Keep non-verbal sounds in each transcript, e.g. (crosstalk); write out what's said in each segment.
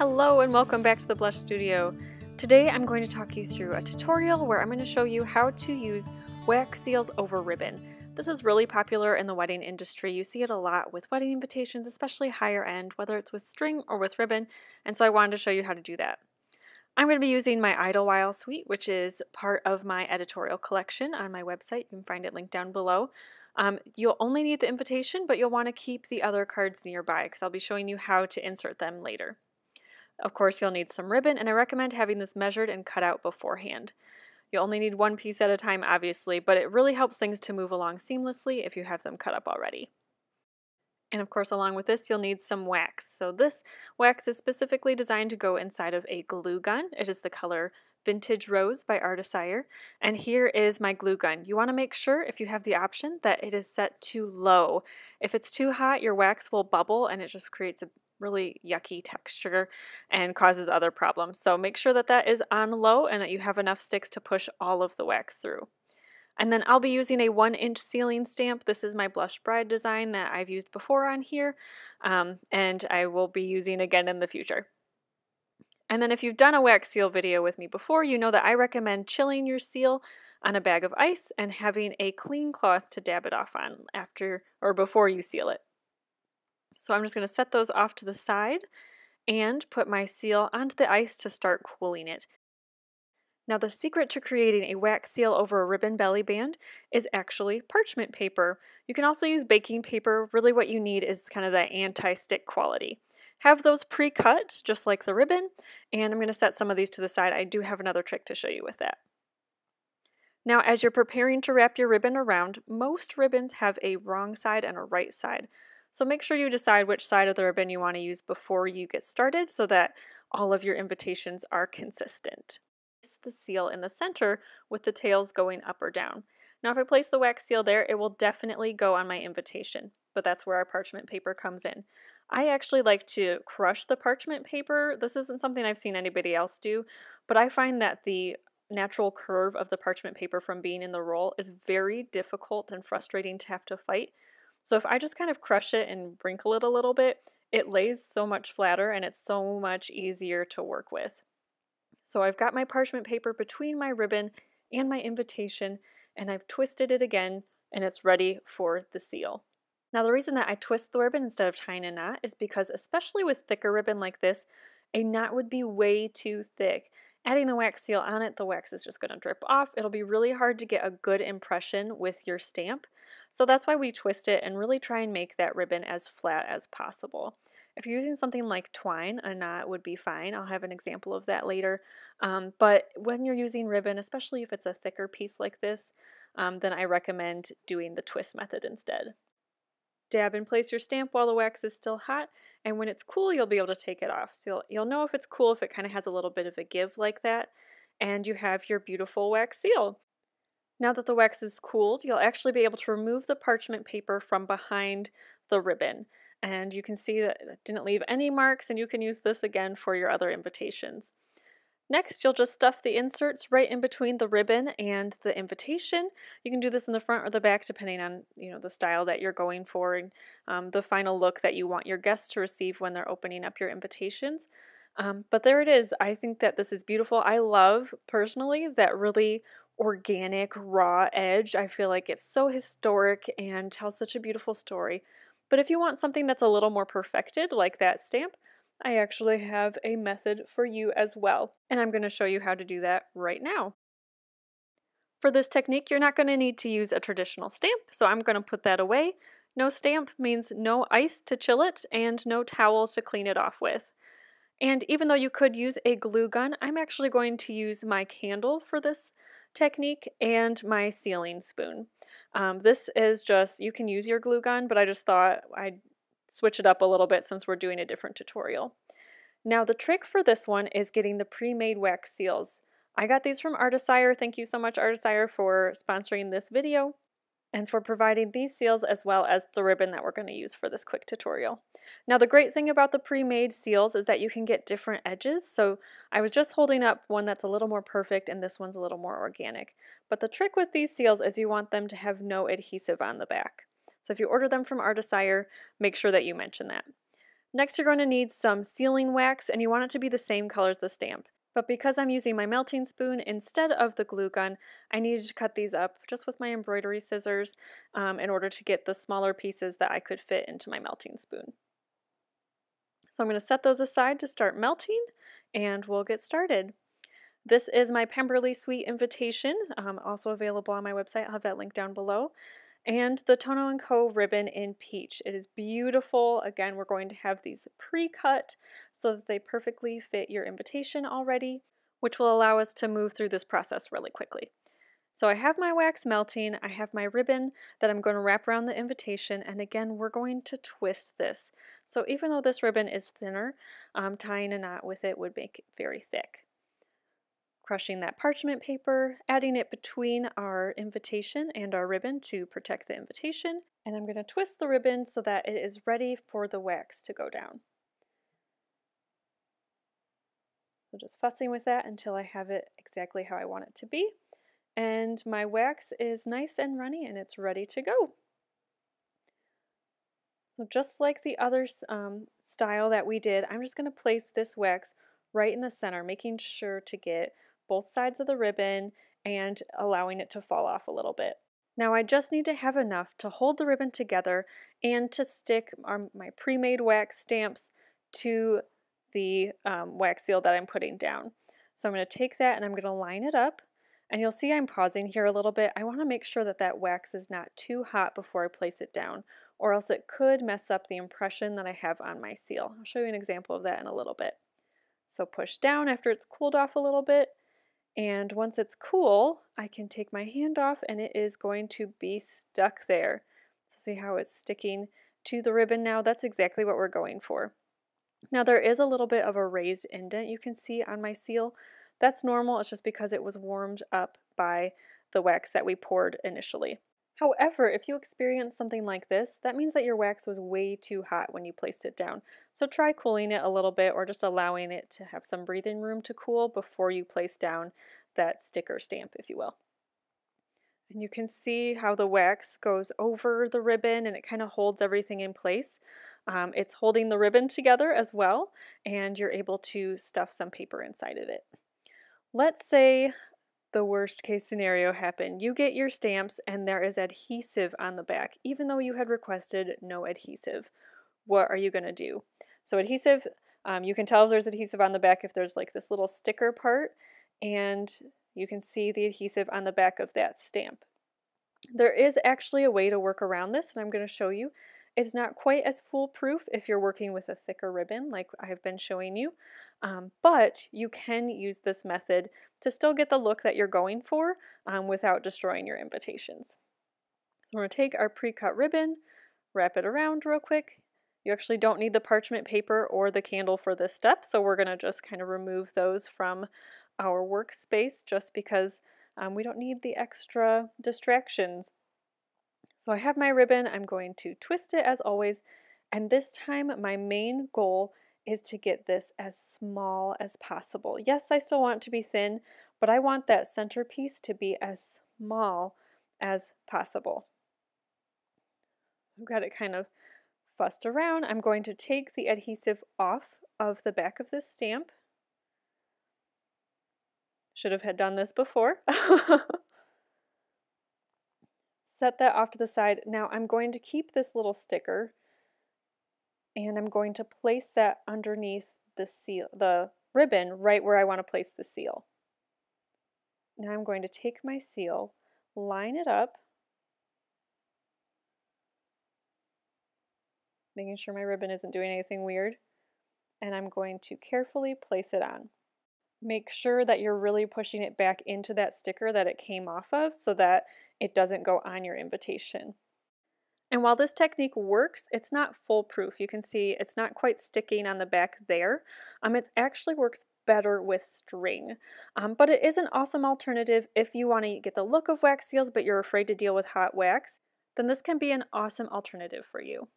Hello and welcome back to the Blush Studio. Today I'm going to talk you through a tutorial where I'm going to show you how to use wax seals over ribbon. This is really popular in the wedding industry. You see it a lot with wedding invitations, especially higher end, whether it's with string or with ribbon, and so I wanted to show you how to do that. I'm going to be using my Idlewild suite, which is part of my editorial collection on my website. You can find it linked down below. Um, you'll only need the invitation, but you'll want to keep the other cards nearby because I'll be showing you how to insert them later. Of course, you'll need some ribbon, and I recommend having this measured and cut out beforehand. You'll only need one piece at a time, obviously, but it really helps things to move along seamlessly if you have them cut up already. And of course, along with this, you'll need some wax. So this wax is specifically designed to go inside of a glue gun. It is the color Vintage Rose by Artisaire. And here is my glue gun. You want to make sure, if you have the option, that it is set to low. If it's too hot, your wax will bubble and it just creates a really yucky texture and causes other problems. So make sure that that is on low and that you have enough sticks to push all of the wax through. And then I'll be using a one inch sealing stamp. This is my Blush Bride design that I've used before on here um, and I will be using again in the future. And then if you've done a wax seal video with me before, you know that I recommend chilling your seal on a bag of ice and having a clean cloth to dab it off on after or before you seal it. So I'm just going to set those off to the side and put my seal onto the ice to start cooling it. Now the secret to creating a wax seal over a ribbon belly band is actually parchment paper. You can also use baking paper. Really what you need is kind of that anti-stick quality. Have those pre-cut, just like the ribbon, and I'm going to set some of these to the side. I do have another trick to show you with that. Now, as you're preparing to wrap your ribbon around, most ribbons have a wrong side and a right side. So make sure you decide which side of the ribbon you want to use before you get started so that all of your invitations are consistent. Place the seal in the center with the tails going up or down. Now if I place the wax seal there, it will definitely go on my invitation, but that's where our parchment paper comes in. I actually like to crush the parchment paper. This isn't something I've seen anybody else do, but I find that the natural curve of the parchment paper from being in the roll is very difficult and frustrating to have to fight. So if I just kind of crush it and wrinkle it a little bit, it lays so much flatter and it's so much easier to work with. So I've got my parchment paper between my ribbon and my invitation and I've twisted it again and it's ready for the seal. Now the reason that I twist the ribbon instead of tying a knot is because especially with thicker ribbon like this, a knot would be way too thick. Adding the wax seal on it, the wax is just going to drip off. It'll be really hard to get a good impression with your stamp. So that's why we twist it and really try and make that ribbon as flat as possible. If you're using something like twine, a knot would be fine. I'll have an example of that later. Um, but when you're using ribbon, especially if it's a thicker piece like this, um, then I recommend doing the twist method instead. Dab and place your stamp while the wax is still hot, and when it's cool, you'll be able to take it off. So you'll, you'll know if it's cool if it kind of has a little bit of a give like that, and you have your beautiful wax seal. Now that the wax is cooled, you'll actually be able to remove the parchment paper from behind the ribbon. And you can see that it didn't leave any marks and you can use this again for your other invitations. Next, you'll just stuff the inserts right in between the ribbon and the invitation. You can do this in the front or the back depending on you know the style that you're going for and um, the final look that you want your guests to receive when they're opening up your invitations. Um, but there it is. I think that this is beautiful. I love personally that really organic, raw edge. I feel like it's so historic and tells such a beautiful story. But if you want something that's a little more perfected, like that stamp, I actually have a method for you as well. And I'm going to show you how to do that right now. For this technique, you're not going to need to use a traditional stamp, so I'm going to put that away. No stamp means no ice to chill it and no towel to clean it off with. And even though you could use a glue gun, I'm actually going to use my candle for this technique and my sealing spoon. Um, this is just, you can use your glue gun, but I just thought I'd switch it up a little bit since we're doing a different tutorial. Now the trick for this one is getting the pre-made wax seals. I got these from Artisaire. Thank you so much Artisaire for sponsoring this video and for providing these seals as well as the ribbon that we're going to use for this quick tutorial. Now the great thing about the pre-made seals is that you can get different edges, so I was just holding up one that's a little more perfect and this one's a little more organic. But the trick with these seals is you want them to have no adhesive on the back. So if you order them from Artisaire, make sure that you mention that. Next you're going to need some sealing wax and you want it to be the same color as the stamp. But because I'm using my melting spoon instead of the glue gun, I needed to cut these up just with my embroidery scissors um, in order to get the smaller pieces that I could fit into my melting spoon. So I'm going to set those aside to start melting and we'll get started. This is my Pemberley Suite invitation, um, also available on my website. I'll have that link down below. And the Tono & Co. ribbon in peach. It is beautiful. Again, we're going to have these pre-cut so that they perfectly fit your invitation already, which will allow us to move through this process really quickly. So I have my wax melting, I have my ribbon that I'm going to wrap around the invitation, and again, we're going to twist this. So even though this ribbon is thinner, um, tying a knot with it would make it very thick crushing that parchment paper, adding it between our invitation and our ribbon to protect the invitation, and I'm going to twist the ribbon so that it is ready for the wax to go down. So just fussing with that until I have it exactly how I want it to be. And my wax is nice and runny and it's ready to go. So just like the other um, style that we did, I'm just going to place this wax right in the center, making sure to get both sides of the ribbon and allowing it to fall off a little bit. Now I just need to have enough to hold the ribbon together and to stick my pre-made wax stamps to the um, wax seal that I'm putting down. So I'm going to take that and I'm going to line it up and you'll see I'm pausing here a little bit. I want to make sure that that wax is not too hot before I place it down or else it could mess up the impression that I have on my seal. I'll show you an example of that in a little bit. So push down after it's cooled off a little bit and once it's cool, I can take my hand off and it is going to be stuck there. So see how it's sticking to the ribbon now? That's exactly what we're going for. Now there is a little bit of a raised indent you can see on my seal. That's normal, it's just because it was warmed up by the wax that we poured initially. However, if you experience something like this, that means that your wax was way too hot when you placed it down. So try cooling it a little bit or just allowing it to have some breathing room to cool before you place down that sticker stamp, if you will. And you can see how the wax goes over the ribbon and it kind of holds everything in place. Um, it's holding the ribbon together as well, and you're able to stuff some paper inside of it. Let's say the worst case scenario happen. You get your stamps and there is adhesive on the back, even though you had requested no adhesive. What are you going to do? So adhesive, um, you can tell if there's adhesive on the back if there's like this little sticker part and you can see the adhesive on the back of that stamp. There is actually a way to work around this and I'm going to show you. It's not quite as foolproof if you're working with a thicker ribbon like I've been showing you, um, but you can use this method to still get the look that you're going for um, without destroying your invitations. So we're going to take our pre-cut ribbon, wrap it around real quick. You actually don't need the parchment paper or the candle for this step, so we're going to just kind of remove those from our workspace just because um, we don't need the extra distractions. So I have my ribbon, I'm going to twist it as always, and this time my main goal is to get this as small as possible. Yes, I still want it to be thin, but I want that centerpiece to be as small as possible. I've got it kind of fussed around. I'm going to take the adhesive off of the back of this stamp. Should have had done this before. (laughs) Set that off to the side. Now I'm going to keep this little sticker and I'm going to place that underneath the seal, the ribbon right where I want to place the seal. Now I'm going to take my seal, line it up, making sure my ribbon isn't doing anything weird, and I'm going to carefully place it on. Make sure that you're really pushing it back into that sticker that it came off of so that it doesn't go on your invitation. And while this technique works, it's not foolproof. You can see it's not quite sticking on the back there. Um, it actually works better with string. Um, but it is an awesome alternative if you want to get the look of wax seals but you're afraid to deal with hot wax, then this can be an awesome alternative for you.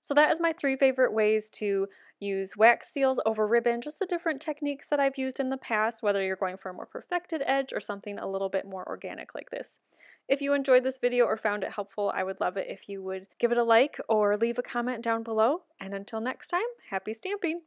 So that is my three favorite ways to use wax seals over ribbon, just the different techniques that I've used in the past, whether you're going for a more perfected edge or something a little bit more organic like this. If you enjoyed this video or found it helpful, I would love it if you would give it a like or leave a comment down below. And until next time, happy stamping!